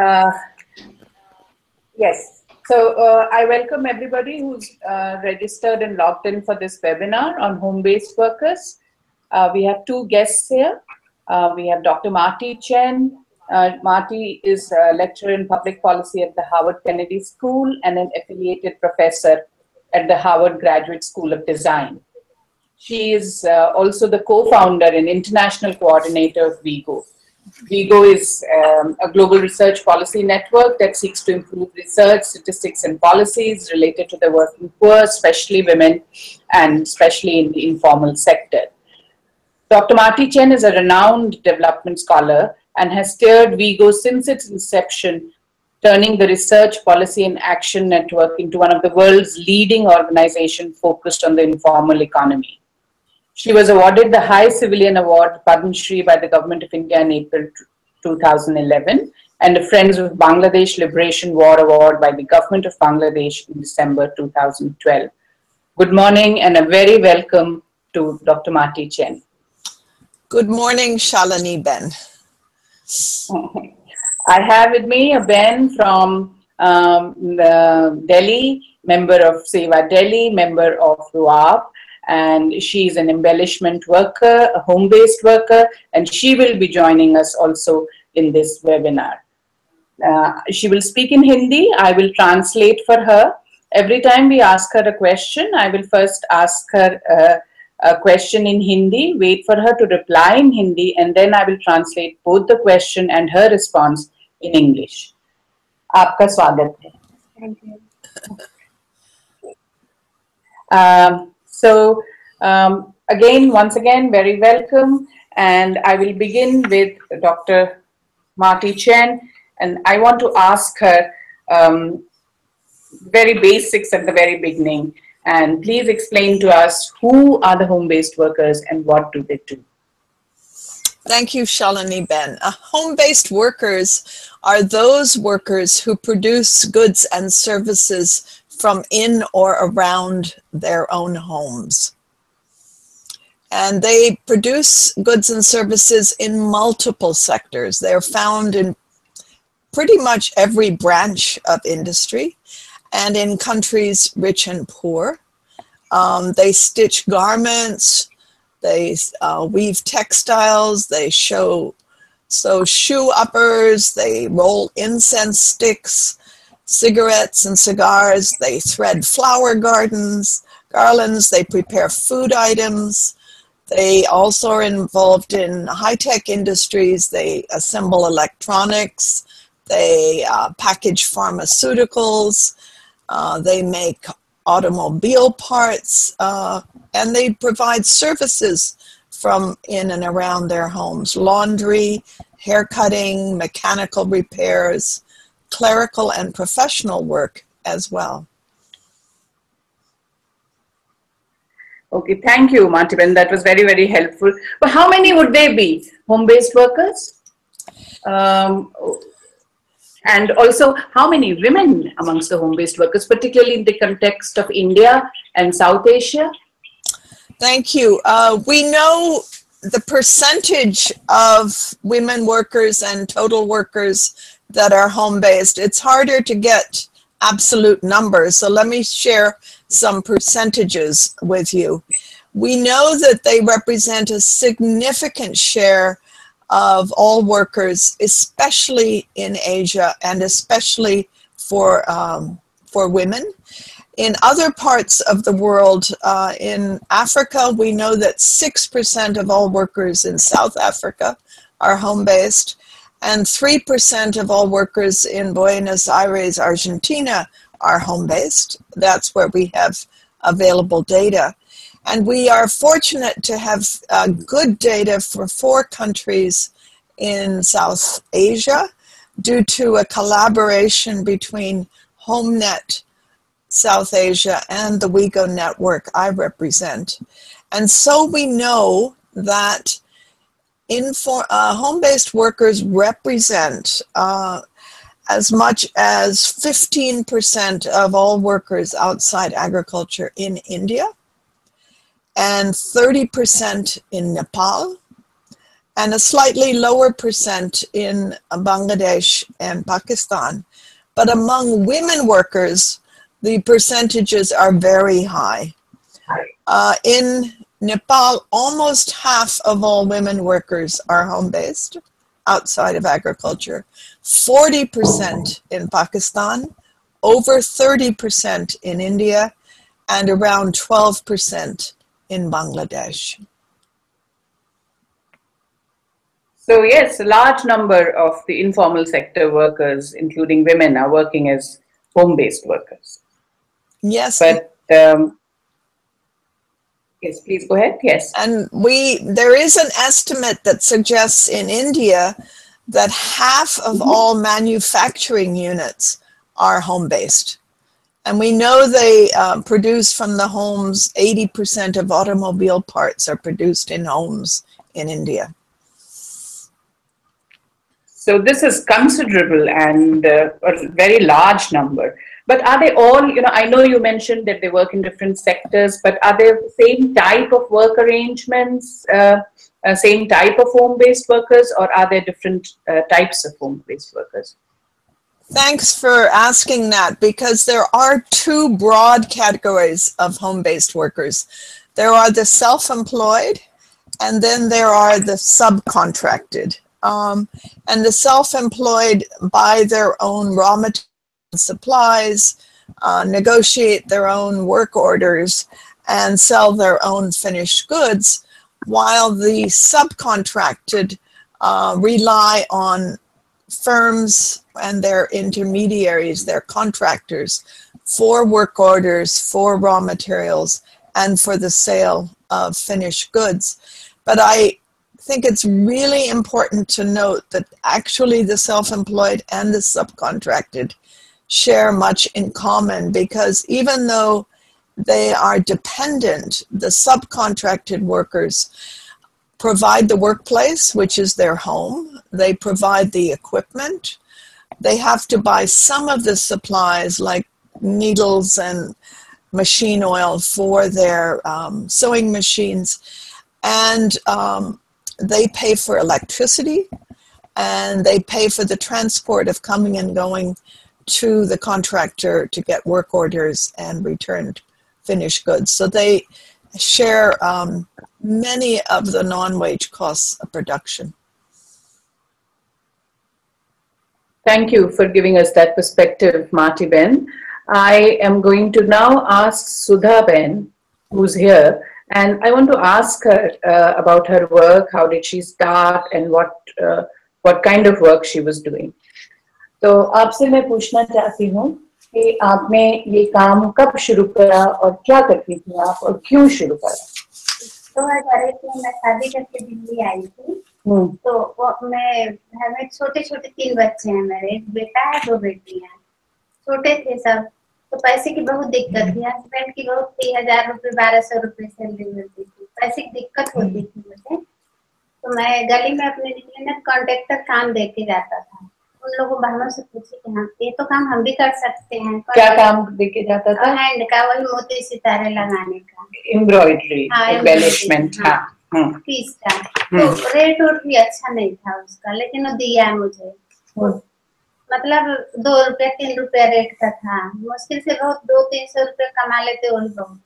Uh, yes. So uh, I welcome everybody who's uh, registered and logged in for this webinar on home-based workers. Uh, we have two guests here. Uh, we have Dr. Marty Chen. Uh, Marty is a lecturer in public policy at the Harvard Kennedy School and an affiliated professor at the Harvard Graduate School of Design. She is also the co-founder and international coordinator of WIEGO, WIEGO is um, a global research policy network that seeks to improve research, statistics, and policies related to the working poor, especially women, and especially in the informal sector. Dr. Marty Chen is a renowned development scholar and has steered WIEGO since its inception, turning the research, policy, and action network into one of the world's leading organizations focused on the informal economy. She was awarded the High Civilian Award Padma Shri by the Government of India in April 2011 and the Friends of Bangladesh Liberation War Award by the Government of Bangladesh in December 2012. Good morning and a very welcome to Dr. Marty Chen. Good morning, Shalini Ben. I have with me a Ben from um, Delhi, member of SEWA Delhi, member of Ruaab, and she's an embellishment worker, a home-based worker, and she will be joining us also in this webinar. Uh, she will speak in Hindi. I will translate for her. Every time we ask her a question, I will first ask her uh, a question in Hindi, wait for her to reply in Hindi, and then I will translate both the question and her response in English. आपका स्वागत है. so um, again, once again, very welcome. And I will begin with Dr. Marty Chen. And I want to ask her um, very basics at the very beginning. And please explain to us who are the home-based workers and what do they do? Thank you, Shalini Ben. Uh, home-based workers are those workers who produce goods and services from in or around their own homes. And they produce goods and services in multiple sectors. They're found in pretty much every branch of industry and in countries rich and poor. Um, they stitch garments, they uh, weave textiles, they show sew shoe uppers, they roll incense sticks, cigarettes and cigars. They thread flower gardens, garlands. They prepare food items. They also are involved in high-tech industries. They assemble electronics. They uh, package pharmaceuticals. Uh, they make automobile parts. Uh, and they provide services from in and around their homes. Laundry, hair cutting, mechanical repairs, clerical and professional work as well. Okay, thank you, Martiben. That was very, very helpful. But how many would they be? Home-based workers? Um, and also, how many women amongst the home-based workers, particularly in the context of India and South Asia? Thank you. Uh, we know the percentage of women workers and total workers that are home-based. It's harder to get absolute numbers. So let me share some percentages with you. We know that they represent a significant share of all workers, especially in Asia and especially for, um, for women. In other parts of the world, uh, in Africa, we know that 6% of all workers in South Africa are home-based and 3% of all workers in Buenos Aires, Argentina are home-based. That's where we have available data. And we are fortunate to have uh, good data for four countries in South Asia due to a collaboration between HomeNet South Asia and the WIEGO network I represent. And so we know that Infor, uh, home-based workers represent uh, as much as 15% of all workers outside agriculture in India and 30% in Nepal and a slightly lower percent in Bangladesh and Pakistan. But among women workers, the percentages are very high. Uh, in Nepal, almost half of all women workers are home based outside of agriculture, 40% in Pakistan, over 30% in India, and around 12% in Bangladesh. So, yes, a large number of the informal sector workers, including women, are working as home based workers. Yes. But um, Yes, please go ahead. Yes. And we there is an estimate that suggests in India that half of mm-hmm. all manufacturing units are home based. And we know they uh, produce from the homes, 80% of automobile parts are produced in homes in India. So this is considerable and uh, a very large number. But are they all, you know, I know you mentioned that they work in different sectors, but are they the same type of work arrangements, uh, uh, same type of home based workers, or are there different uh, types of home based workers? Thanks for asking that because there are two broad categories of home based workers there are the self employed, and then there are the subcontracted. Um, and the self employed buy their own raw materials supplies, uh, negotiate their own work orders, and sell their own finished goods, while the subcontracted uh, rely on firms and their intermediaries, their contractors, for work orders, for raw materials, and for the sale of finished goods. But I think it's really important to note that actually the self employed and the subcontracted share much in common because even though they are dependent, the subcontracted workers provide the workplace, which is their home, they provide the equipment, they have to buy some of the supplies like needles and machine oil for their um, sewing machines, and um, they pay for electricity and they pay for the transport of coming and going to the contractor to get work orders and returned finished goods. So they share um, many of the non-wage costs of production. Thank you for giving us that perspective, Marty Ben. I am going to now ask Sudha Ben, who's here, and I want to ask her uh, about her work. How did she start, and what uh, what kind of work she was doing? तो आपसे मैं पूछना चाहती हूँ कि आपने ये काम कब शुरू करा और क्या करती थी आप और क्यों शुरू करा? दो हज़ार एक में मैं शादी करके दिल्ली आई थी। हम्म। तो वो मैं हमें छोटे छोटे तीन बच्चे हैं मेरे एक बेटा है दो बेटी हैं। छोटे थे सब तो पैसे की बहुत दिक्कत थी। हस्बैंड की बहुत थी हज़ार रुपए बारह सौ रुपए सैलरी मिलती थी। पैसे की दिक्कत होती थी मुझे। तो मैं गली में अपने निकले कॉन्ट्रेक्टर काम दे के जाता था। उन लोगों बहनों से पूछे कि हाँ ये तो काम हम भी कर सकते हैं क्या काम देके जाता था? हैंड का वही मोती सितारे लगाने का। एम्ब्रॉयडरी एम्बेलिशमेंट हाँ, हाँ पीस का। तो रेट वोट भी अच्छा नहीं था उसका लेकिन वो दिया है मुझे। मतलब दो रुपया तीन रुपया रेट का था। मुश्किल से बहुत दो तीन सौ रुपया कमा लेते वही बहुत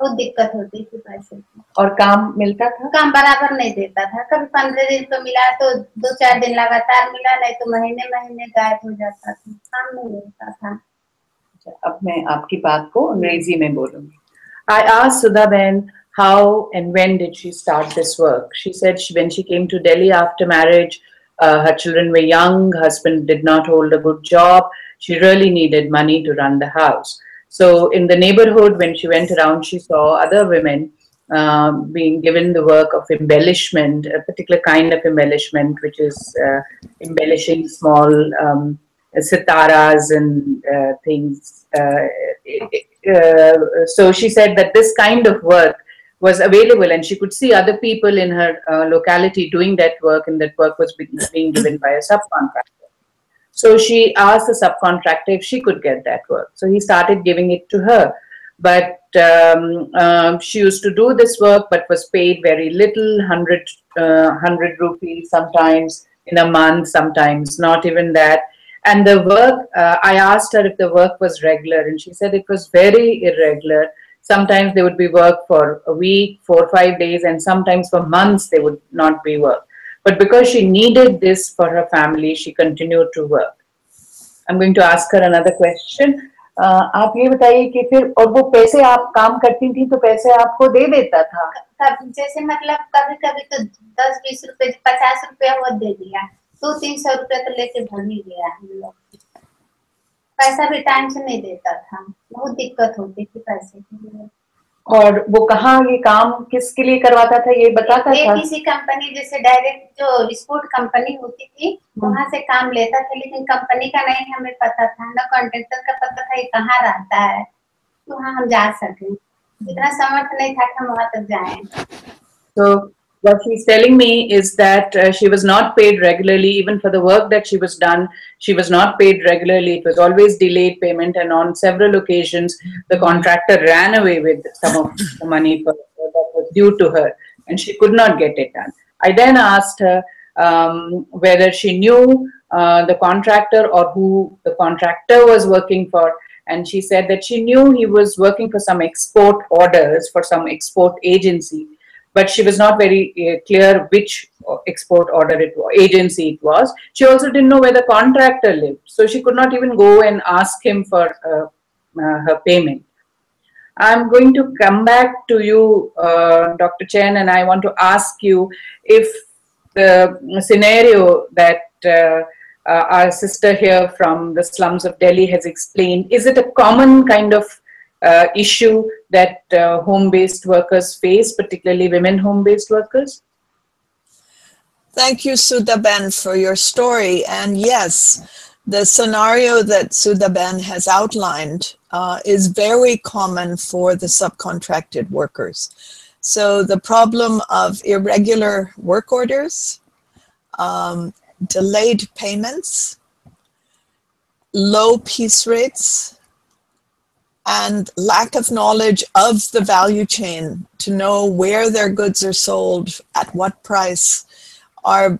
बहुत दिक्कत होती थी पैसे की और काम मिलता था काम बराबर नहीं देता था कभी पंद्रह दिन तो मिला तो दो चार दिन लगातार मिला नहीं तो महीने महीने गायब हो जाता था काम नहीं मिलता था अच्छा, अब मैं आपकी बात को अंग्रेज़ी में बोलूँगी I asked Sudha Ben how and when did she start this work. She said she, when she came to Delhi after marriage, uh, her children were young, husband did not hold a good job. She really needed money to run the house. So in the neighborhood, when she went around, she saw other women uh, being given the work of embellishment, a particular kind of embellishment, which is uh, embellishing small um, sitaras and uh, things. Uh, uh, so she said that this kind of work was available and she could see other people in her uh, locality doing that work and that work was being given by a subcontractor. So she asked the subcontractor if she could get that work. So he started giving it to her. but um, um, she used to do this work but was paid very little 100, uh, 100 rupees sometimes in a month sometimes not even that and the work uh, i asked her if the work was regular and she said it was very irregular sometimes there would be work for a week four or five days and sometimes for months there would not be work but because she needed this for her family, she continued to work. I'm going to ask her another question. आप ये बताइए कि फिर, और वो पैसे आप काम करती थी तो पैसे आपको दे देता था? जैसे मतलब कभी कभी तो दस बीस रुपए, पचास रुपया वो दे दिया। दो तीन सौ रुपया तो लेके भर ही गया हम लोग। पैसा भी टाइम से नहीं देता था। बहुत दिक्कत होती थी पैसे के लिए। और वो कहाँ ये काम किसके लिए करवाता था ये बताता था? किसी कंपनी जैसे डायरेक्ट जो स्पोर्ट कंपनी होती थी हम्म। वहाँ से काम लेता था लेकिन कंपनी का नहीं हमें पता था ना कॉन्ट्रेक्टर का पता था ये कहाँ रहता है तो वहाँ हम जा सके। इतना समर्थ नहीं था कि हम वहाँ तक जाए। तो what she's telling me is that uh, she was not paid regularly. Even for the work that she was done she was not paid regularly. It was always delayed payment and on several occasions the contractor ran away with some of the money for, that was due to her and she could not get it done. I then asked her um, whether she knew uh, the contractor or who the contractor was working for and she said that she knew he was working for some export orders for some export agency but she was not very uh, clear which export order it was, agency it was. She also didn't know where the contractor lived, so she could not even go and ask him for uh, uh, her payment. I'm going to come back to you, uh, Dr. Chen, and I want to ask you if the scenario that uh, uh, our sister here from the slums of Delhi has explained, is it a common kind of uh, issue that uh, home-based workers face, particularly women home-based workers? Thank you, Sudhaben, for your story. And yes, the scenario that Sudhaben has outlined uh, is very common for the subcontracted workers. So the problem of irregular work orders, um, delayed payments, low piece rates, and lack of knowledge of the value chain to know where their goods are sold, at what price, are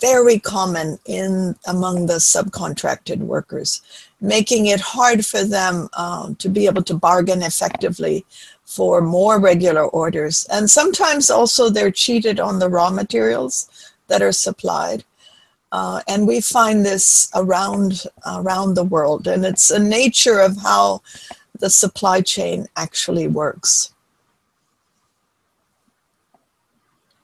very common in among the subcontracted workers, making it hard for them uh, to be able to bargain effectively for more regular orders. And sometimes also they're cheated on the raw materials that are supplied. Uh, and we find this around around the world, and it's a nature of how the supply chain actually works.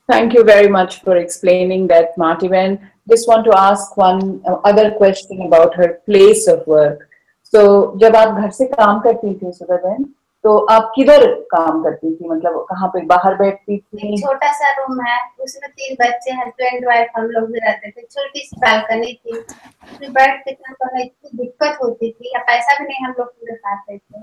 Thank you very much for explaining that, Martiben. Just want to ask one uh, other question about her place of work. So, जब आप घर से काम करती थी सुधा बहन, तो आप किधर काम करती थी? मतलब कहाँ पे बाहर बैठती थी? छोटा सा रूम है उसमें तीन बच्चे हस्बैंड वाइफ हम लोग भी रहते थे। छोटी सी बालकनी थी। उसमें बैठ के काम इतनी दिक्कत होती थी या पैसा भी नहीं हम लोग पूरे पाते थे।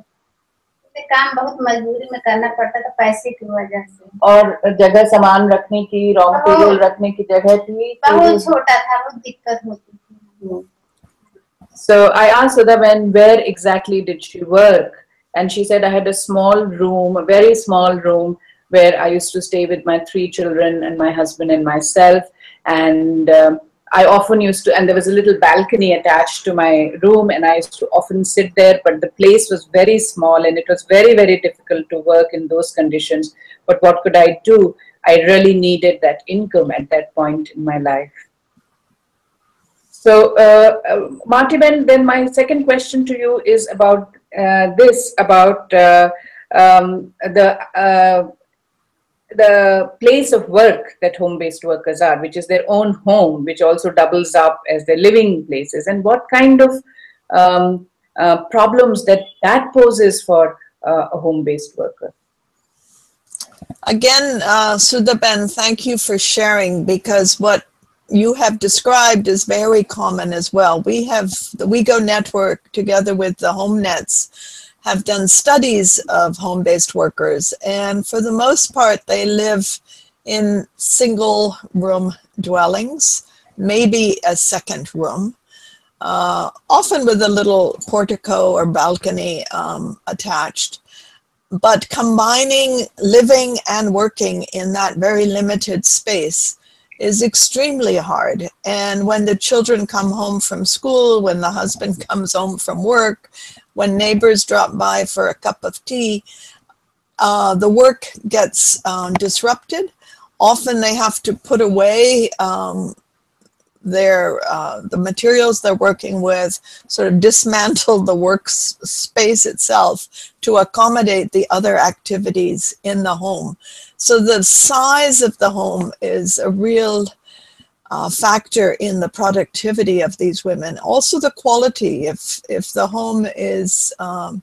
काम बहुत मजबूरी में करना पड़ता था पैसे की वजह से। और जगह सामान रखने की रॉ मटेरियल रखने की जगह थी? बहुत छोटा था बहुत दिक्कत होती थी। So I asked Sudha when where exactly did she work? And she said, I had a small room, a very small room, where I used to stay with my three children and my husband and myself. And um, I often used to, and there was a little balcony attached to my room, and I used to often sit there. But the place was very small, and it was very, very difficult to work in those conditions. But what could I do? I really needed that income at that point in my life. So, uh, uh, then my second question to you is about this about uh, um, the uh, the place of work that home-based workers are, which is their own home, which also doubles up as their living places, and what kind of um, uh, problems that that poses for uh, a home-based worker. Again, uh, thank you for sharing because what you have described is very common as well. We have the WIEGO network together with the Home Nets have done studies of home-based workers and for the most part they live in single room dwellings, maybe a second room. uh, often with a little portico or balcony um, attached. But combining living and working in that very limited space is extremely hard. And when the children come home from school, when the husband comes home from work, when neighbors drop by for a cup of tea, uh, the work gets um, disrupted. Often they have to put away um, their uh, the materials they're working with, sort of dismantle the workspace itself to accommodate the other activities in the home. So the size of the home is a real uh, factor in the productivity of these women. Also the quality. If if the home is um,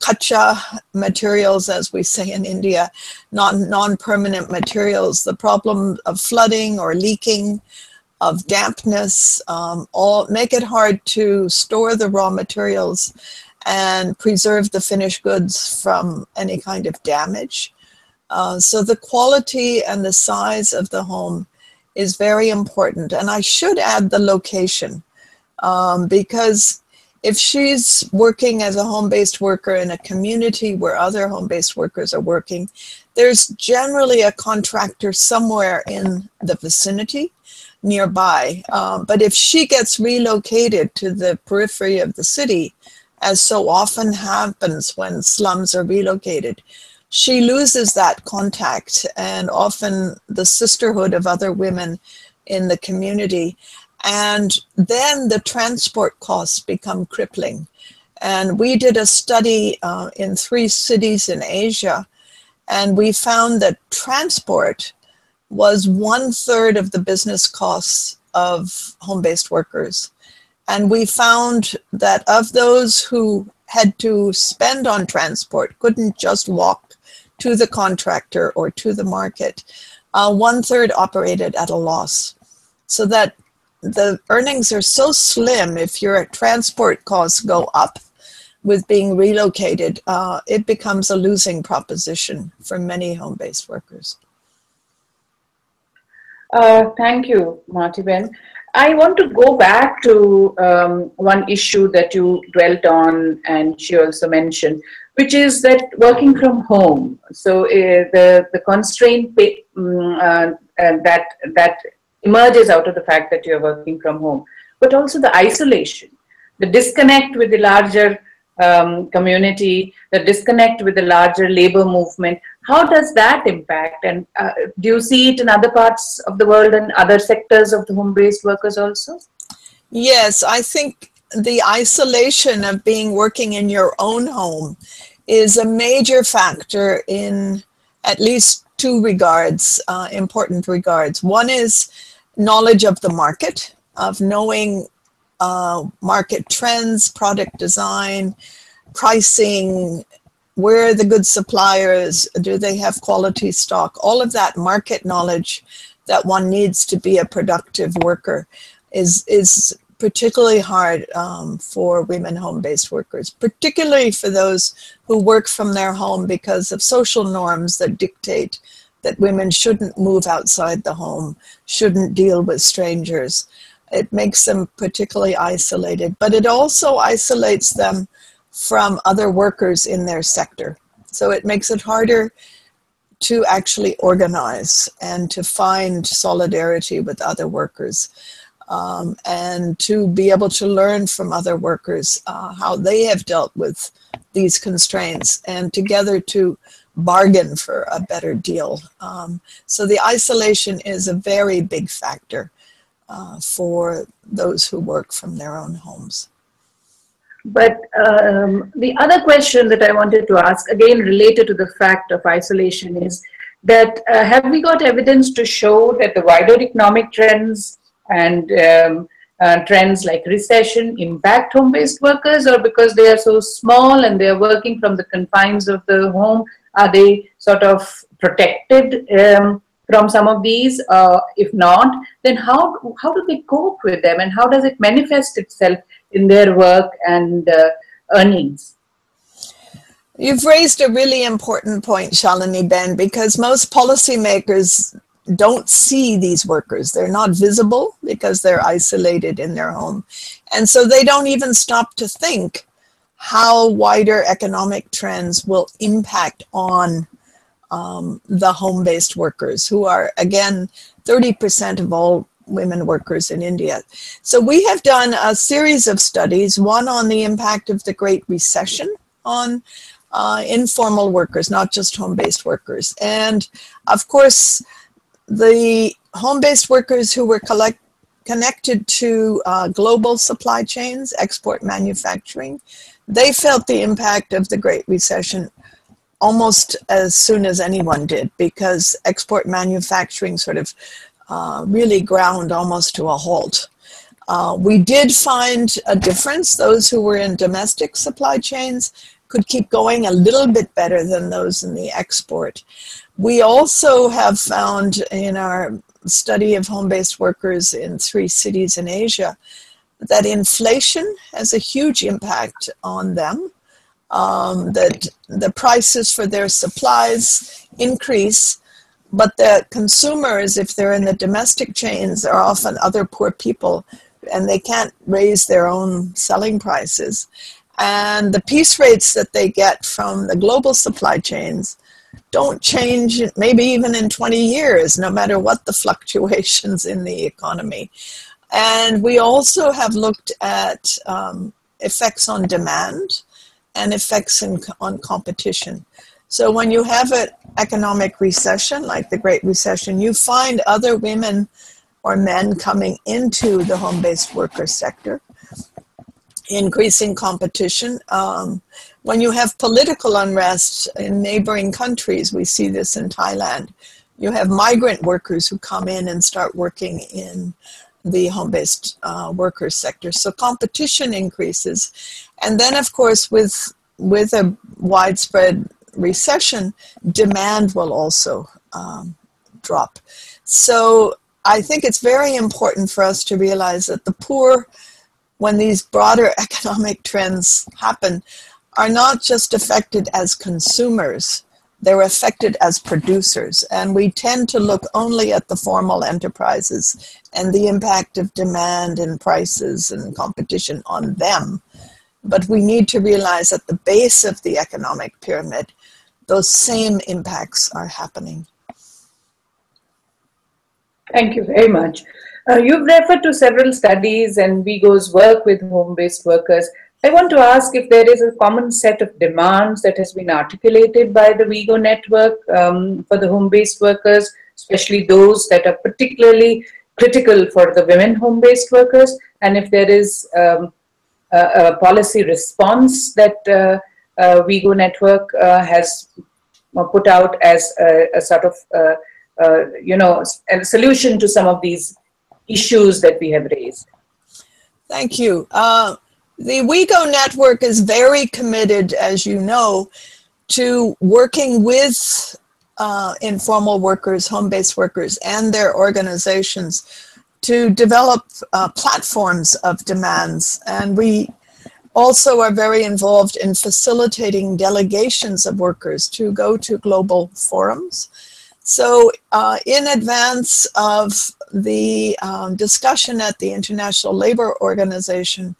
kacha materials, as we say in India, non non-permanent materials, the problem of flooding or leaking of dampness, um, all make it hard to store the raw materials and preserve the finished goods from any kind of damage. Uh, so the quality and the size of the home is very important. And I should add the location um, because if she's working as a home-based worker in a community where other home-based workers are working, there's generally a contractor somewhere in the vicinity nearby. Um, but if she gets relocated to the periphery of the city, as so often happens when slums are relocated, she loses that contact and often the sisterhood of other women in the community. And then the transport costs become crippling. And we did a study uh, in three cities in Asia, and we found that transport was one third of the business costs of home based workers. And we found that of those who had to spend on transport, couldn't just walk to the contractor or to the market, uh, one third operated at a loss. So that the earnings are so slim if your transport costs go up with being relocated, uh, it becomes a losing proposition for many home based workers. Uh, thank you, Marty Ben. I want to go back to um, one issue that you dwelt on, and she also mentioned, which is that working from home. So uh, the the constraint um, uh, that that emerges out of the fact that you're working from home, but also the isolation, the disconnect with the larger um, community, the disconnect with the larger labor movement. How does that impact? And uh, do you see it in other parts of the world and other sectors of the home-based workers also? Yes, I think the isolation of being working in your own home is a major factor in at least two regards, uh, important regards. One is knowledge of the market, of knowing uh, market trends, product design, pricing, where are the good suppliers, do they have quality stock, all of that market knowledge that one needs to be a productive worker is, is particularly hard um, for women home-based workers, particularly for those who work from their home because of social norms that dictate that women shouldn't move outside the home, shouldn't deal with strangers. It makes them particularly isolated, but it also isolates them from other workers in their sector. So it makes it harder to actually organize and to find solidarity with other workers um, and to be able to learn from other workers uh, how they have dealt with these constraints and together to bargain for a better deal. Um, so the isolation is a very big factor uh, for those who work from their own homes. But um, the other question that I wanted to ask, again related to the fact of isolation, is that uh, have we got evidence to show that the wider economic trends and um, uh, trends like recession impact home-based workers? Or because they are so small and they are working from the confines of the home, are they sort of protected um, from some of these? Uh, if not, then how, how do they cope with them and how does it manifest itself in their work and uh, earnings? You've raised a really important point, Shalini Ben, because most policymakers don't see these workers. They're not visible because they're isolated in their home. And so they don't even stop to think how wider economic trends will impact on um, the home based workers, who are, again, 30% of all women workers in India. So we have done a series of studies, one on the impact of the Great Recession on uh, informal workers, not just home based workers. And of course, the home based workers who were collect, connected to uh, global supply chains, export manufacturing, they felt the impact of the Great Recession almost as soon as anyone did because export manufacturing sort of uh, really ground almost to a halt. Uh, we did find a difference. Those who were in domestic supply chains could keep going a little bit better than those in the export. We also have found in our study of home based workers in three cities in Asia that inflation has a huge impact on them, um, that the prices for their supplies increase, but the consumers, if they're in the domestic chains, are often other poor people and they can't raise their own selling prices. And the piece rates that they get from the global supply chains don't change maybe even in 20 years, no matter what the fluctuations in the economy. And we also have looked at um, effects on demand and effects in, on competition. So when you have an economic recession, like the Great Recession, you find other women or men coming into the home-based worker sector, increasing competition. Um, when you have political unrest in neighboring countries, we see this in Thailand, you have migrant workers who come in and start working in the home-based uh, worker sector. So competition increases. And then, of course, with, with a widespread recession, demand will also um, drop. So I think it's very important for us to realize that the poor, when these broader economic trends happen, are not just affected as consumers, they're affected as producers. And we tend to look only at the formal enterprises and the impact of demand and prices and competition on them. But we need to realize at the base of the economic pyramid, those same impacts are happening. Thank you very much. Uh, you've referred to several studies and WIEGO's work with home-based workers. I want to ask if there is a common set of demands that has been articulated by the WIEGO network um, for the home-based workers, especially those that are particularly critical for the women home-based workers, and if there is um, a, a, policy response that uh, uh, network uh, has put out as a, a sort of, uh, uh, you know, a solution to some of these issues that we have raised. Thank you. Uh, the WIEGO network is very committed, as you know, to working with uh, informal workers, home-based workers, and their organizations to develop uh, platforms of demands. And we also are very involved in facilitating delegations of workers to go to global forums. So uh, in advance of the um, discussion at the International Labor Organization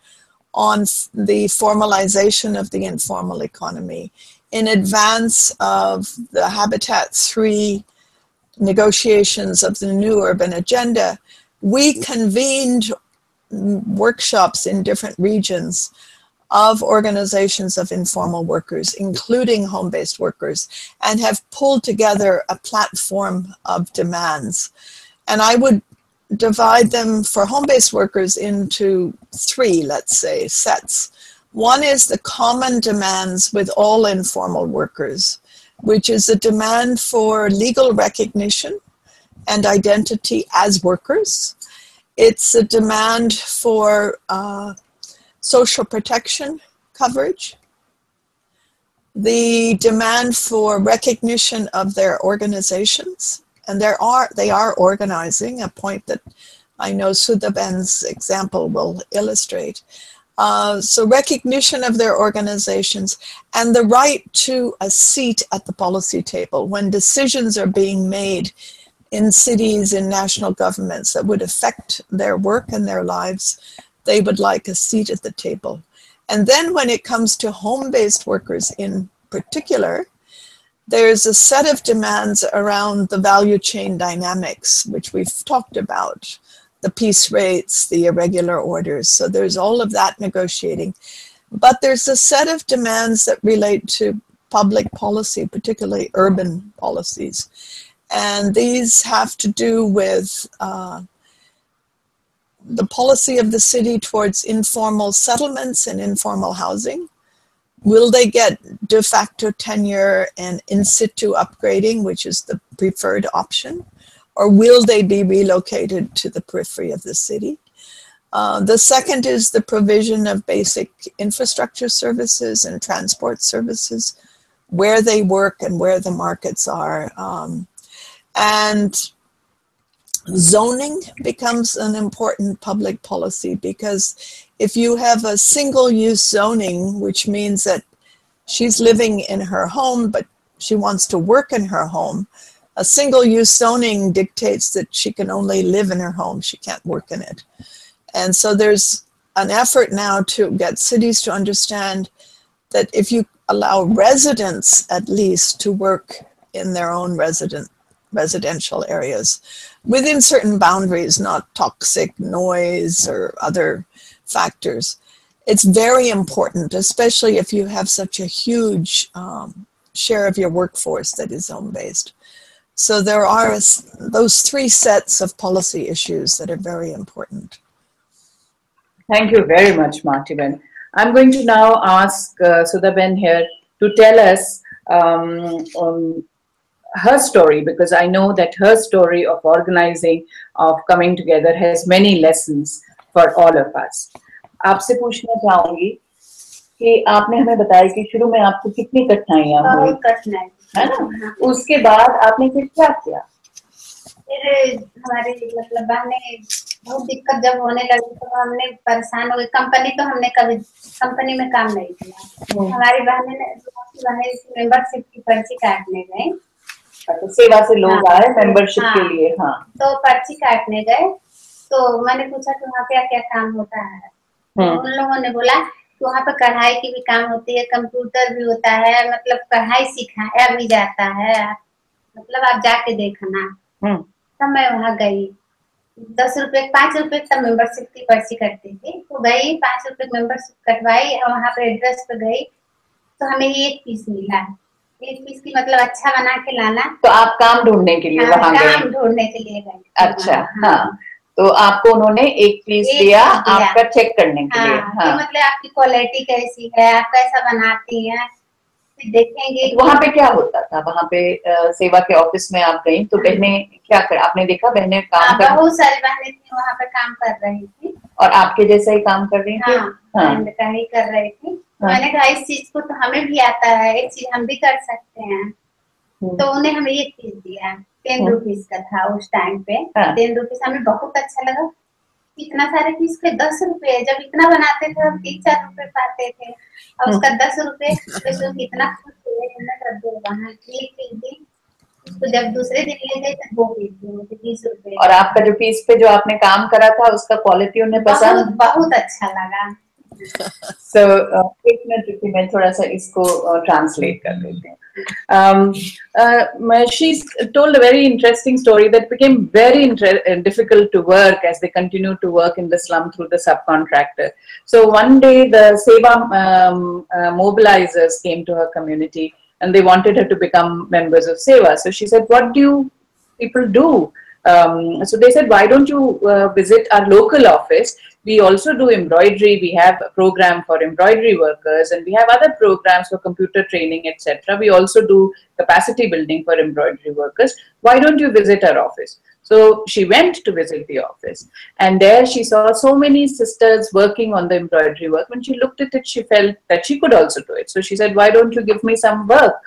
on the formalization of the informal economy in advance of the Habitat 3 negotiations of the new urban agenda, we convened workshops in different regions of organizations of informal workers, including home-based workers, and have pulled together a platform of demands. And I would divide them for home-based workers into three, let's say, sets. One is the common demands with all informal workers, which is a demand for legal recognition and identity as workers. It's a demand for uh, social protection coverage, the demand for recognition of their organizations and there are they are organizing a point that I know Sudhaben's example will illustrate. Uh, so recognition of their organizations and the right to a seat at the policy table when decisions are being made in cities, in national governments that would affect their work and their lives, they would like a seat at the table. And then when it comes to home based workers in particular, there's a set of demands around the value chain dynamics, which we've talked about the piece rates, the irregular orders. So there's all of that negotiating. But there's a set of demands that relate to public policy, particularly urban policies. And these have to do with uh, the policy of the city towards informal settlements and informal housing. Will they get de facto tenure and in situ upgrading, which is the preferred option? Or will they be relocated to the periphery of the city? Uh, the second is the provision of basic infrastructure services and transport services, where they work and where the markets are. Um, and zoning becomes an important public policy because if you have a single use zoning, which means that she's living in her home, but she wants to work in her home, a single use zoning dictates that she can only live in her home, she can't work in it. And so there's an effort now to get cities to understand that if you allow residents at least to work in their own resident residential areas within certain boundaries, not toxic noise or other factors. It's very important, especially if you have such a huge um, share of your workforce that is home based. So there are those three sets of policy issues that are very important. Thank you very much, Martiben. I'm going to now ask uh, Sudhaben here to tell us um, um, her story because I know that her story of organizing, of coming together has many lessons for all of us. आपसे पूछना चाहूँगी कि आपने हमें बताया कि शुरू में आपको कितनी कठिनाइयाँ हुई? कठिनाई। है ना? उसके बाद आपने फिर क्या किया? फिर हमारे मतलब बहने बहुत दिक्कत जब होने लगी तो हमने परेशान हो गए। कंपनी तो हमने कभी कंपनी में काम नहीं किया। हमारी बहने ने बहने मेंबरशिप की पर्ची काटने गए। अच्छा सेवा से लोग हाँ, आए मेंबरशिप हाँ, के लिए हाँ। तो पर्ची काटने गए। तो मैंने पूछा कि वहाँ क्या क्या काम होता है? तो उन लोगों ने बोला कि वहाँ पे कढ़ाई की भी काम होती है कंप्यूटर भी होता है मतलब कढ़ाई सिखाया भी जाता है। मतलब आप जाके देखना। तब मैं वहाँ गई। दस रुपए पाँच रुपए तब मेंबरशिप की पर्ची कटती थी। तो गई पाँच रुपए मेंबरशिप कटवाई और वहाँ पे एड्रेस पे गई। तो हमें एक पीस मिला। एक पीस की मतलब अच्छा बना के लाना। तो आप काम ढूँढने के लिए हाँ, वहाँ काम ढूँढने के लिए गए अच्छा हाँ, हाँ। तो आपको उन्होंने एक पीस दिया आपका चेक करने के हाँ, लिए हाँ। मतलब आपकी क्वालिटी कैसी है आप कैसा बनाती हैं देखेंगे तो वहाँ पे क्या होता था? वहाँ पे आ, सेवा के ऑफ़िस में आप गई तो बहने क्या कर आपने देखा बहने काम हाँ, कर बहुत सारी बहनें थी वहाँ पे काम कर रही थी। और आपके जैसा ही काम कर रही थी? हाँ, हाँ। ही कर रही थी। हाँ। मैंने कहा इस चीज़ को तो हमें भी आता है एक चीज़ हम भी कर सकते हैं। हम्म। तो उन्हें हमें एक चीज़ दिया। टेन। रुपीज़ का था उस टाइम पे। टेन रुपीज़ हमें बहुत अच्छा लगा। इतना सारे पीस पे दस रुपए जब इतना बनाते थे हम तीन चार रुपए पाते थे। और उसका हाँ। दस रुपए तो कितना खुश हुए दी तो जब दूसरे दिन ले गए तो दो पीस दी बीस रुपए। और आपका जो पीस पे जो आपने काम करा था उसका क्वालिटी उन्हें पसंद? बहुत, बहुत अच्छा लगा। So, uh, एक मिनट रुकी थोड़ा सा इसको uh, कर हूँ um, uh, she's told a very interesting story that became very uh, difficult to work as they continued to work in the slum through the subcontractor. So one day the SEWA um, uh, mobilizers came to her community and they wanted her to become members of SEWA. So she said, "What do you people do?" Um, so they said, why don't you uh, visit our local office? We also do embroidery. We have a program for embroidery workers and we have other programs for computer training, etc. We also do capacity building for embroidery workers. Why don't you visit our office? So she went to visit the office and there she saw so many sisters working on the embroidery work. When she looked at it, she felt that she could also do it. So she said, why don't you give me some work?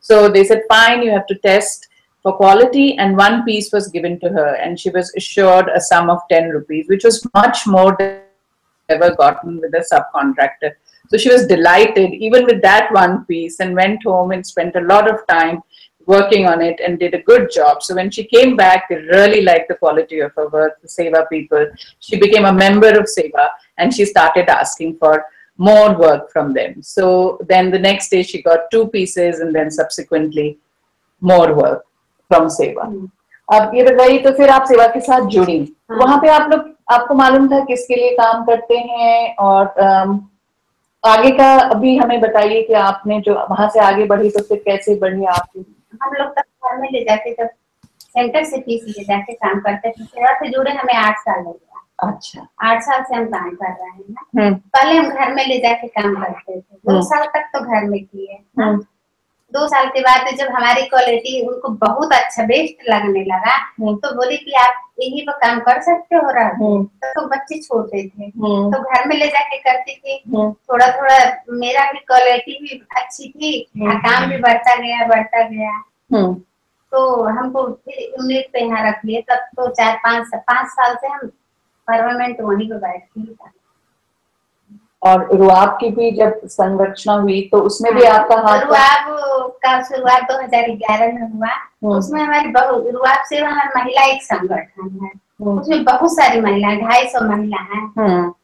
So they said, fine, you have to test for quality and one piece was given to her and she was assured a sum of 10 rupees which was much more than ever gotten with a subcontractor so she was delighted even with that one piece and went home and spent a lot of time working on it and did a good job. So when she came back, they really liked the quality of her work, the SEWA people. She became a member of SEWA and she started asking for more work from them. So then the next day she got two pieces and then subsequently more work from Seva. अब ये बताइए तो फिर आप सेवा के साथ जुड़ी। हाँ। वहाँ पे आप लोग आपको मालूम था किसके लिए काम करते हैं? और आगे का अभी हमें बताइए कि आपने जो वहाँ से आगे बढ़ी तो फिर कैसे बढ़ी आपकी हम लोग तब घर में ले जाके जब सेंटर से फ़ीस ले जाके काम करते थे। सेवा से जुड़े हमें आठ साल हो गया। अच्छा। आठ साल से हम काम कर रहे हैं। हम्म। पहले हम घर में ले जाके काम करते थे। दो हम्म। साल तक तो घर में किए। हम्म। दो साल के बाद जब हमारी क्वालिटी उनको बहुत अच्छा बेस्ट लगने लगा हम्म। तो बोली कि आप यही पर काम कर सकते हो रहा हम्म। तो, बच्चे छोटे थे हम्म। तो घर में ले जाके करती थी। थोड़ा थोड़ा मेरा भी क्वालिटी भी अच्छी थी। काम भी बढ़ता गया बढ़ता गया। तो हमको फिर यूनिट पे यहाँ रख लिए। तब तो चार पाँच पाँच साल से हम परमानेंट वहीं पे बैठ के काम और रुआब की भी जब संरचना हुई तो उसमें भी आपका हाथ रुआब का शुरुआत 2011 में हुआ। हम्म। उसमें हमारी बहु रुआब से हमारी महिला एक संगठन है। हम्म। उसमें बहुत सारी महिला ढाई सौ महिला हैं। हम्म।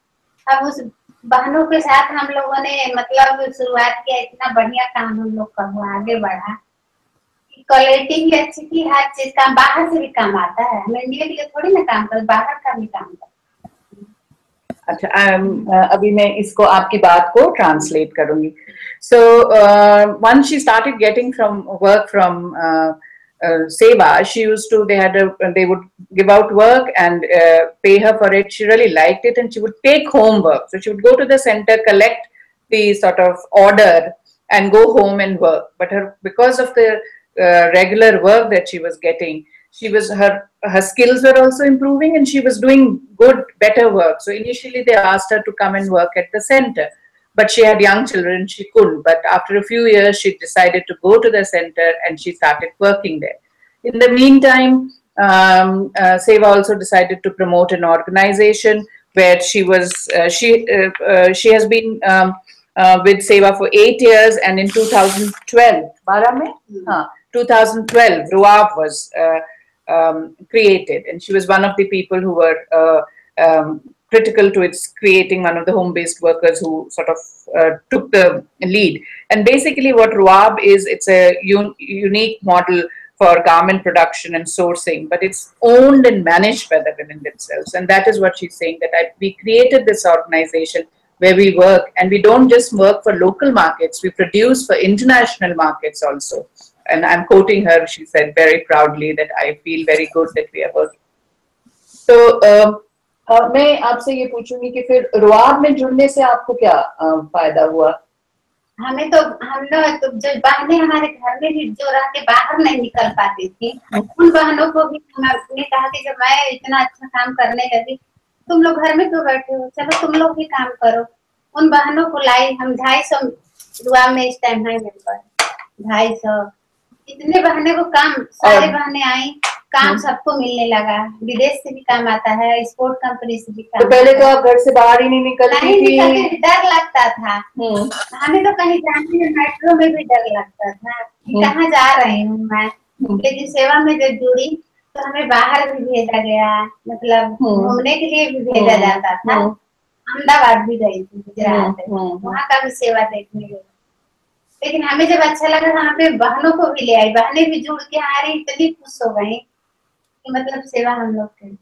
अब उस बहनों के साथ हम लोगों ने मतलब शुरुआत किया इतना बढ़िया काम हम लोग का हुआ आगे बढ़ा। क्वालिटी भी अच्छी थी हर चीज़ काम बाहर से भी काम आता है। हम इंडिया के लिए थोड़ी ना काम कर बाहर का भी काम कर अच्छा uh, अभी मैं इसको आपकी बात को ट्रांसलेट करूंगी। So one she started getting from work from SEWA she used to they had they would give out work and uh, pay her for it. She really liked it and she would take home work so she would go to the center collect the sort of order and go home and work. But her because of the uh, regular work that she was getting she was her her skills were also improving and she was doing good better work. So initially they asked her to come and work at the center but she had young children she couldn't. But after a few years she decided to go to the center and she started working there. In the meantime um, uh, SEWA also decided to promote an organization where she was uh, she uh, uh, she has been um, uh, with SEWA for 8 years and in 2012 12 2012 Ruaab was uh, um, created, and she was one of the people who were uh, um, critical to its creating one of the home-based workers who sort of uh, took the lead. And basically, what Ruaab is, it's a un- unique model for garment production and sourcing, but it's owned and managed by the women themselves. And that is what she's saying that I, we created this organization where we work, and we don't just work for local markets; we produce for international markets also and I'm quoting her, she said very proudly that I feel very good that we are working. तो uh, uh, मैं आपसे ये पूछूँगी कि फिर रुआब में जुड़ने से आपको क्या uh, फ़ायदा हुआ? हमें तो हम लोग तो जो बहनें हमारे घर में भी जो रह के बाहर नहीं निकल पाती थी। उन बहनों को भी हमने कहा कि जब मैं इतना अच्छा काम करने लगी तुम लोग घर में क्यों बैठे हो? चलो तुम लोग भी काम करो। उन बहनों को लाई हम ढाई सौ दुआ में इस टाइम है मेंबर ढाई सौ। इतने बहने को काम सारे बहने आई काम सबको मिलने लगा। विदेश से भी काम आता है स्पोर्ट कंपनी से भी काम तो काम पहले तो आप घर से बाहर ही नहीं निकलती थी। डर लगता था। हम्म, हमें तो कहीं जाने में मेट्रो में भी डर लगता था हम्म। कहाँ जा रही हूँ मैं। हम्म। लेकिन सेवा में जब जुड़ी तो हमें बाहर भी भेजा गया। मतलब हम्म। घूमने के लिए भी भेजा हम्म। जाता था। हम्म। अहमदाबाद भी गई थी गुजरात। हम्म, हम्म, वहाँ का भी सेवा देखने गई। लेकिन हमें जब अच्छा लगा वहाँ पे बहनों को भी ले आई। बहनें भी जुड़ के आ रही इतनी खुश हो गई कि मतलब सेवा हम लोग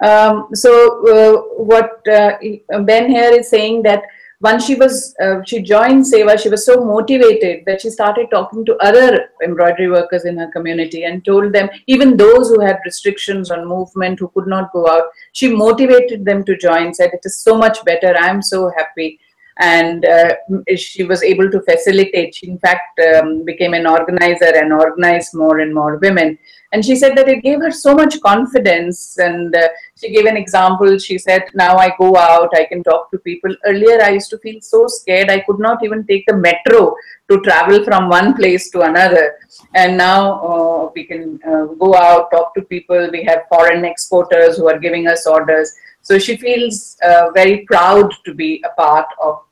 Um, so uh, what uh, Ben here is saying that once she was uh, she joined SEWA she was so motivated that she started talking to other embroidery workers in her community and told them even those who had restrictions on movement who could not go out she motivated them to join said it is so much better. I am so happy. And uh, she was able to facilitate. She, in fact, um, became an organizer and organized more and more women. And she said that it gave her so much confidence. And uh, she gave an example. She said, Now I go out, I can talk to people. Earlier, I used to feel so scared. I could not even take the metro to travel from one place to another. And now uh, we can uh, go out, talk to people. We have foreign exporters who are giving us orders. So she feels uh, very proud to be a part of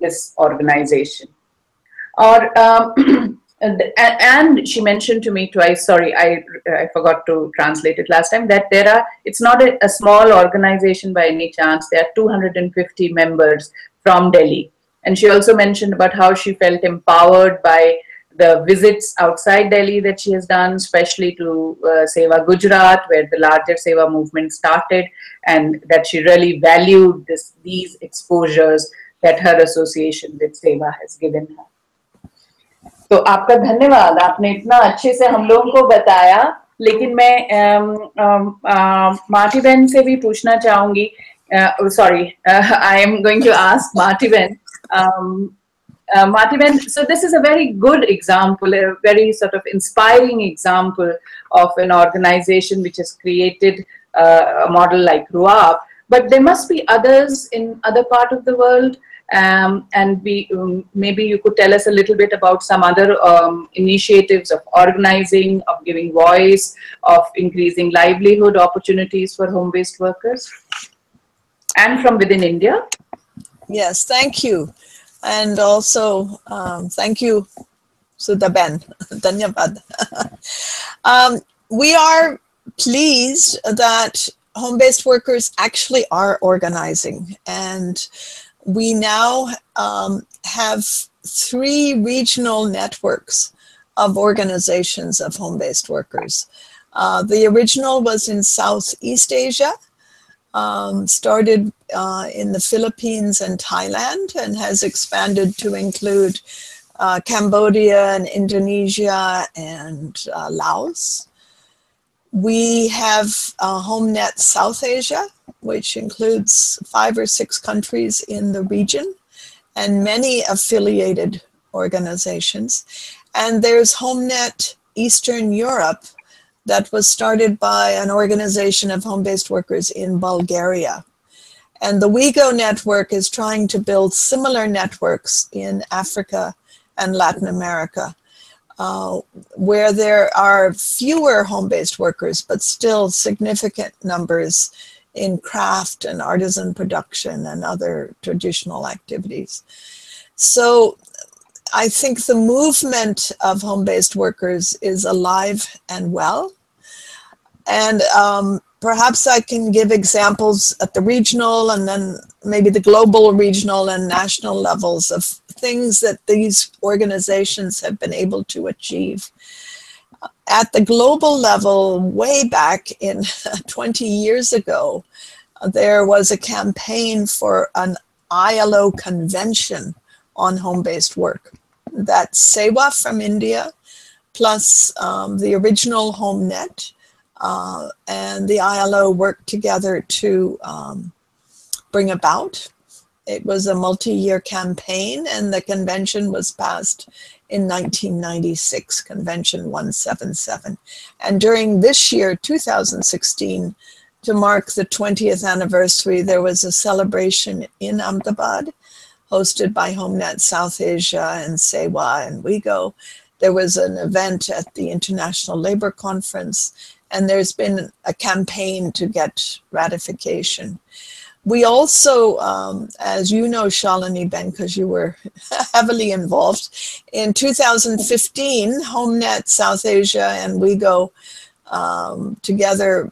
this organization. और um, and, and she mentioned to me twice sorry i i forgot to translate it last time that there are it's not a, a small organization by any chance there are 250 members from delhi and she also mentioned about how she felt empowered by the visits outside Delhi that she has done, especially to uh, SEWA Gujarat, where the larger SEWA movement started, and that she really valued this, these exposures that her association with Seva has given her. तो आपका धन्यवाद आपने इतना अच्छे से हम लोगों को बताया लेकिन मैं माटी बहन से भी पूछना चाहूँगी sorry I am going to ask Mati बहन uh, Martiven, so this is a very good example, a very sort of inspiring example of an organization which has created uh, a model like RUAP. But there must be others in other part of the world. Um, and we, um, maybe you could tell us a little bit about some other um, initiatives of organizing, of giving voice, of increasing livelihood opportunities for home-based workers and from within India. Yes, thank you. And also, um, thank you, Sudhaben. Dhanyabad. um, we are pleased that home-based workers actually are organizing. And we now um, have three regional networks of organizations of home-based workers. Uh, the original was in Southeast Asia, um, started uh, in the Philippines and Thailand and has expanded to include uh, Cambodia and Indonesia and uh, Laos. We have uh, HomeNet South Asia, which includes five or six countries in the region and many affiliated organizations. And there's HomeNet Eastern Europe, that was started by an organization of home-based workers in Bulgaria. And the WIEGO network is trying to build similar networks in Africa and Latin America, uh, where there are fewer home-based workers, but still significant numbers in craft and artisan production and other traditional activities. So I think the movement of home-based workers is alive and well. And um, perhaps I can give examples at the regional and then maybe the global, regional, and national levels of things that these organizations have been able to achieve. At the global level, way back in 20 years ago, there was a campaign for an ILO convention on home-based work. That Sewa from India, plus um, the original HomeNet, uh, and the ILO worked together to um, bring about. It was a multi-year campaign and the convention was passed in 1996, Convention 177. And during this year, 2016, to mark the 20th anniversary, there was a celebration in Ahmedabad hosted by HomeNet South Asia and Sewa and WIEGO. There was an event at the International Labor Conference and there's been a campaign to get ratification. We also, um, as you know, Shalini Ben, because you were heavily involved, in 2015, HomeNet South Asia and WIEGO um, together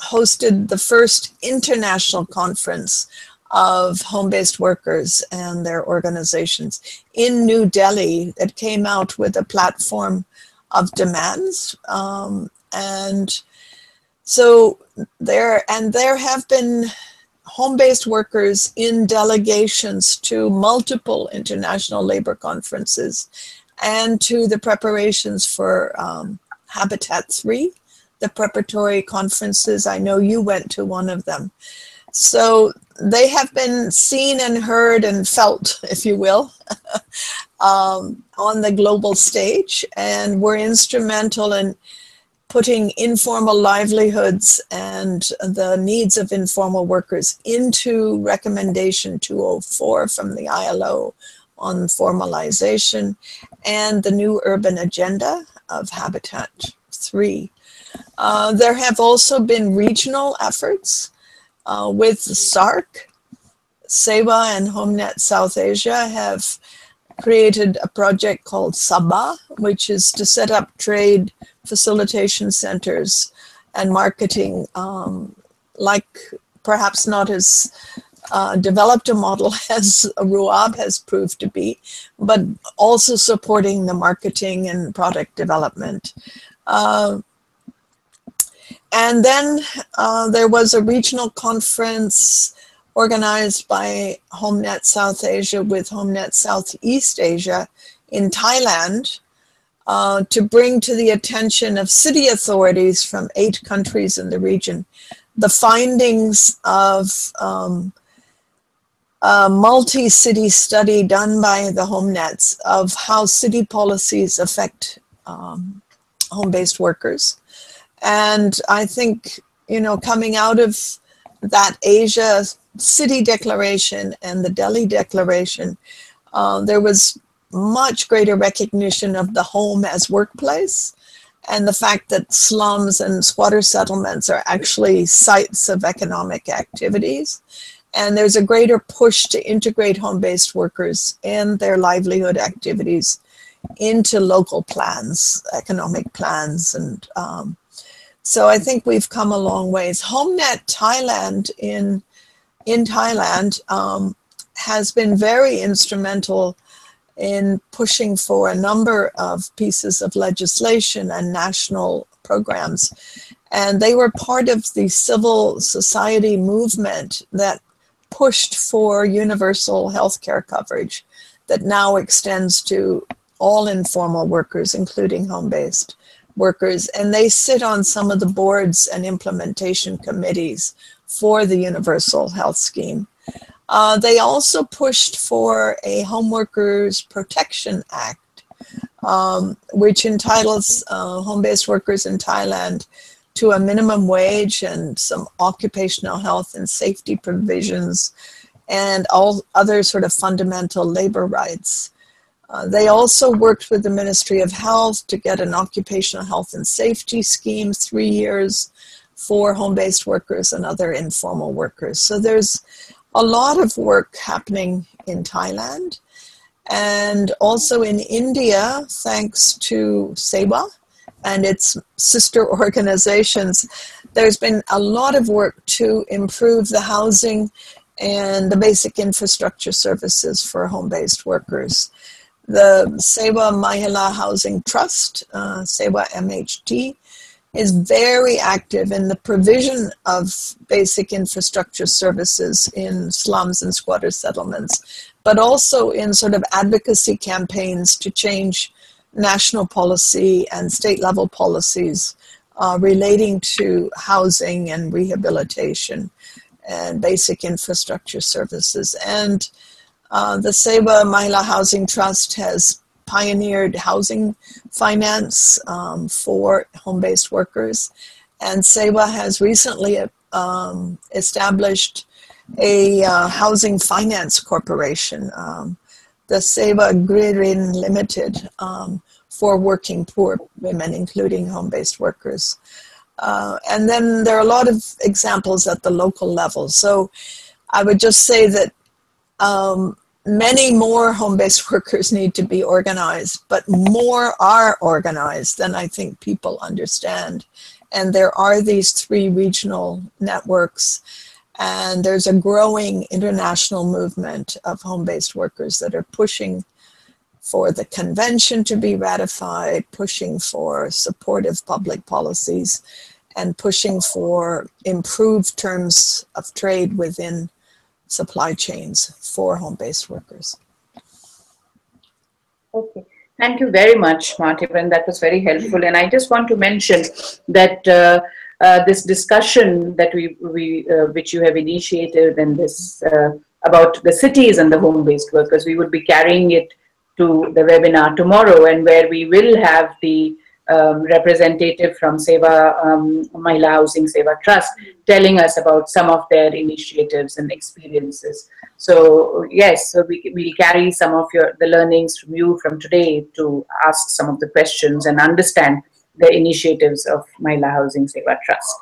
hosted the first international conference of home-based workers and their organizations in New Delhi. That came out with a platform of demands um, and so there, and there have been home-based workers in delegations to multiple international labor conferences and to the preparations for um, Habitat 3, the preparatory conferences. I know you went to one of them. So they have been seen and heard and felt, if you will, um, on the global stage and were instrumental in putting informal livelihoods and the needs of informal workers into recommendation 204 from the ILO on formalization and the new urban agenda of Habitat 3. Uh, there have also been regional efforts uh, with SAARC, SEWA and HomeNet South Asia have created a project called SABAH, which is to set up trade facilitation centers and marketing, um, like perhaps not as uh, developed a model as Ruaab has proved to be, but also supporting the marketing and product development. Uh, and then uh, there was a regional conference organized by HomeNet South Asia with HomeNet Southeast Asia in Thailand uh, to bring to the attention of city authorities from eight countries in the region the findings of um, a multi-city study done by the HomeNets of how city policies affect um, home-based workers. And I think, you know, coming out of that Asia City Declaration and the Delhi Declaration, uh, there was much greater recognition of the home as workplace and the fact that slums and squatter settlements are actually sites of economic activities. And there's a greater push to integrate home-based workers and their livelihood activities into local plans, economic plans. And um, so I think we've come a long ways. HomeNet Thailand in, in Thailand um, has been very instrumental in pushing for a number of pieces of legislation and national programs. And they were part of the civil society movement that pushed for universal health care coverage that now extends to all informal workers, including home-based workers. And they sit on some of the boards and implementation committees for the Universal Health Scheme. Uh, they also pushed for a Home Workers Protection Act, um, which entitles uh, home-based workers in Thailand to a minimum wage and some occupational health and safety provisions and all other sort of fundamental labor rights. Uh, they also worked with the Ministry of Health to get an occupational health and safety scheme, three years for home-based workers and other informal workers. So there's a lot of work happening in Thailand and also in India, thanks to SEWA and its sister organizations, there's been a lot of work to improve the housing and the basic infrastructure services for home-based workers. The Sewa Mahila Housing Trust, uh, Sewa MHT, is very active in the provision of basic infrastructure services in slums and squatter settlements, but also in sort of advocacy campaigns to change national policy and state level policies uh, relating to housing and rehabilitation and basic infrastructure services. And uh, the Sewa Mahila Housing Trust has pioneered housing finance um, for home-based workers. And SEWA has recently um, established a uh, housing finance corporation, um, the SEWA Grih Rin Limited, um, for working poor women, including home-based workers. Uh, and then there are a lot of examples at the local level. So I would just say that um, many more home-based workers need to be organized, but more are organized than I think people understand. And there are these three regional networks, and there's a growing international movement of home-based workers that are pushing for the convention to be ratified, pushing for supportive public policies, and pushing for improved terms of trade within supply chains for home-based workers. Okay. Thank you very much, Martiben. That was very helpful. And I just want to mention that uh, uh, this discussion that we, we uh, which you have initiated and this uh, about the cities and the home-based workers, we would be carrying it to the webinar tomorrow and where we will have the um, representative from Sewa um, Mahila Housing SEWA Trust telling us about some of their initiatives and experiences. So yes, so we will carry some of your the learnings from you from today to ask some of the questions and understand the initiatives of Mahila Housing SEWA Trust.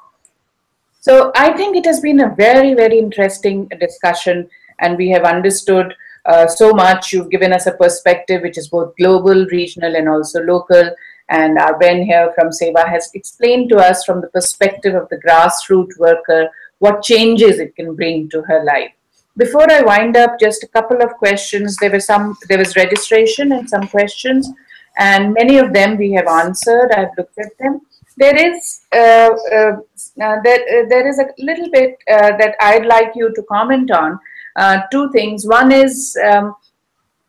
So I think it has been a very, very interesting discussion and we have understood uh, so much. You've given us a perspective which is both global, regional, and also local. And our Ben here from SEWA has explained to us from the perspective of the grassroots worker what changes it can bring to her life. Before I wind up, just a couple of questions. There was some, there was registration and some questions, and many of them we have answered. I've looked at them. There is uh, uh, uh, there, uh, is a little bit uh, that I'd like you to comment on. Uh, two things. One is um,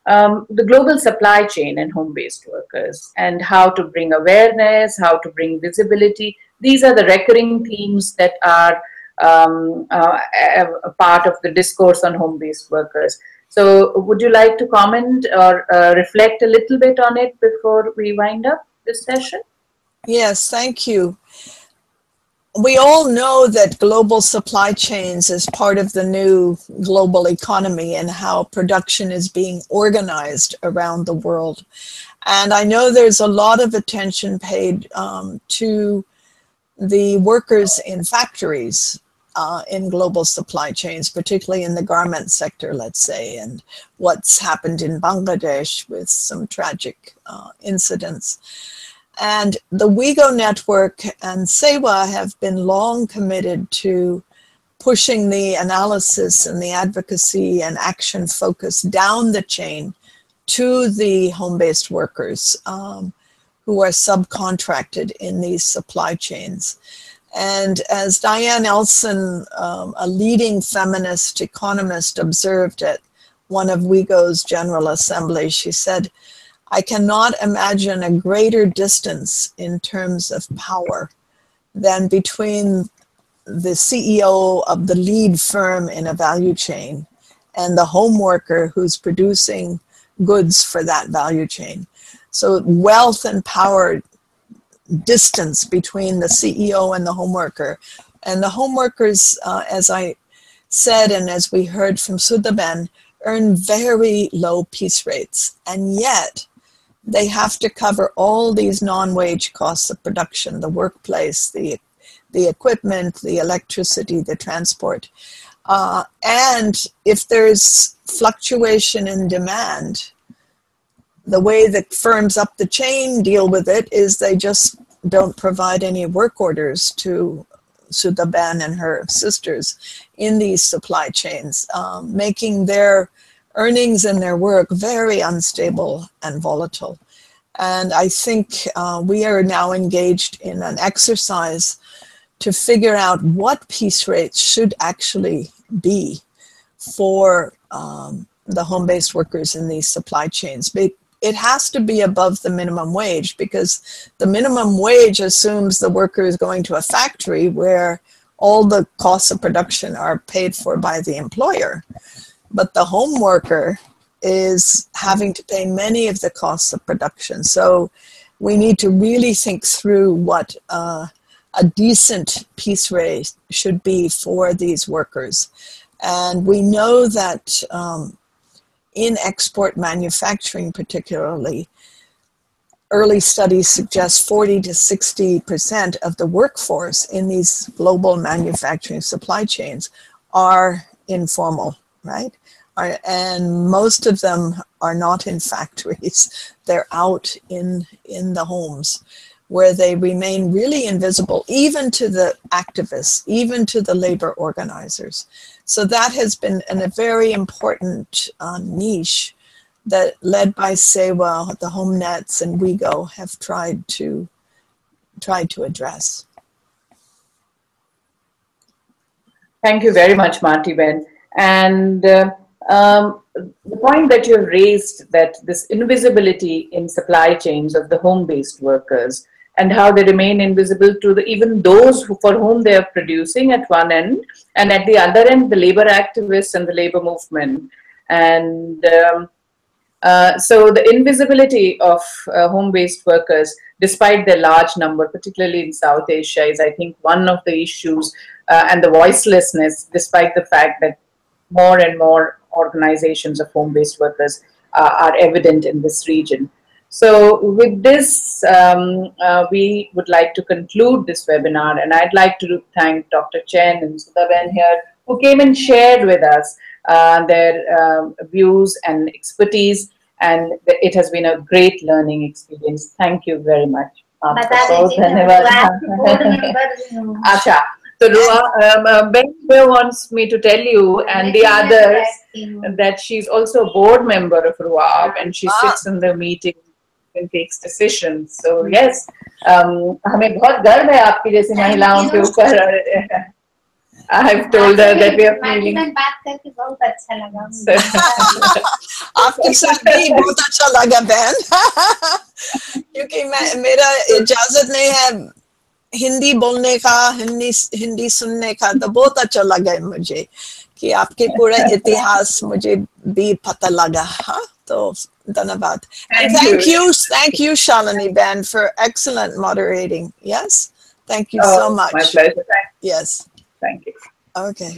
um, the global supply chain and home-based workers and how to bring awareness, how to bring visibility. These are the recurring themes that are um, uh, a part of the discourse on home-based workers. So would you like to comment or uh, reflect a little bit on it before we wind up this session? Yes, thank you. We all know that global supply chains is part of the new global economy and how production is being organized around the world. And I know there's a lot of attention paid um, to the workers in factories uh, in global supply chains, particularly in the garment sector, let's say, and what's happened in Bangladesh with some tragic uh, incidents. And the WIEGO network and SEWA have been long committed to pushing the analysis and the advocacy and action focus down the chain to the home-based workers um, who are subcontracted in these supply chains. And as Diane Elson, um, a leading feminist economist, observed at one of WIEGO's General Assembly, she said, I cannot imagine a greater distance in terms of power than between the CEO of the lead firm in a value chain and the home worker who's producing goods for that value chain. So wealth and power distance between the CEO and the home worker. And the homeworkers, uh, as I said and as we heard from Sudhaben, earn very low piece rates. And yet, they have to cover all these non-wage costs of production, the workplace, the, the equipment, the electricity, the transport. Uh, and if there's fluctuation in demand, the way that firms up the chain deal with it is they just don't provide any work orders to Sudhaben and her sisters in these supply chains, um, making their earnings and their work very unstable and volatile. And I think uh, we are now engaged in an exercise to figure out what piece rates should actually be for um, the home-based workers in these supply chains it has to be above the minimum wage because the minimum wage assumes the worker is going to a factory where all the costs of production are paid for by the employer. But the home worker is having to pay many of the costs of production. So we need to really think through what uh, a decent piece rate should be for these workers. And we know that um, in export manufacturing particularly, early studies suggest 40 to 60% of the workforce in these global manufacturing supply chains are informal, right? Are, and most of them are not in factories. They're out in, in the homes where they remain really invisible, even to the activists, even to the labor organizers. So that has been an, a very important uh, niche that led by SEWA, the Home Nets and WIEGO have tried to tried to address. Thank you very much, Marty Ben. And uh, um, the point that you have raised that this invisibility in supply chains of the home-based workers and how they remain invisible to the, even those who, for whom they are producing at one end, and at the other end, the labor activists and the labor movement. And um, uh, so the invisibility of uh, home-based workers, despite their large number, particularly in South Asia, is I think one of the issues, uh, and the voicelessness, despite the fact that more and more organizations of home-based workers uh, are evident in this region. So with this, um, uh, we would like to conclude this webinar and I'd like to thank Dr. Chen and Sudhaben here who came and shared with us uh, their um, views and expertise, and th- it has been a great learning experience. Thank you very much. आपका So um, uh, Ben wants me to tell you and the others that she's also a board member of Ruaab and she sits in the meeting and takes decisions. So yes, um, I've told her that we are feeling. After करके बहुत अच्छा लगा मुझे. आपके साथ भी बहुत अच्छा लगा बहन क्योंकि मैं मेरा इजाजत नहीं है हिंदी बोलने का हिंदी हिंदी सुनने का तो बहुत अच्छा लगा है मुझे कि आपके पूरा इतिहास मुझे भी पता लगा। हाँ तो धन्यवाद। Thank you thank you Shalini ban for excellent moderating yes thank you so much yes thank you okay.